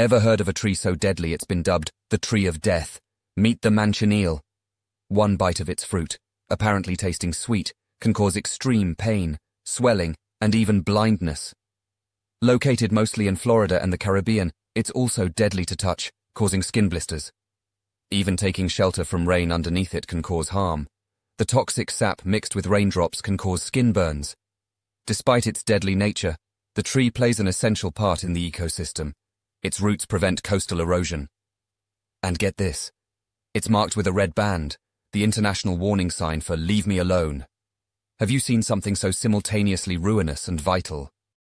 Ever heard of a tree so deadly it's been dubbed the Tree of Death? Meet the manchineel. One bite of its fruit, apparently tasting sweet, can cause extreme pain, swelling, and even blindness. Located mostly in Florida and the Caribbean, it's also deadly to touch, causing skin blisters. Even taking shelter from rain underneath it can cause harm. The toxic sap mixed with raindrops can cause skin burns. Despite its deadly nature, the tree plays an essential part in the ecosystem. Its roots prevent coastal erosion. And get this. It's marked with a red band, the international warning sign for leave me alone. Have you seen something so simultaneously ruinous and vital?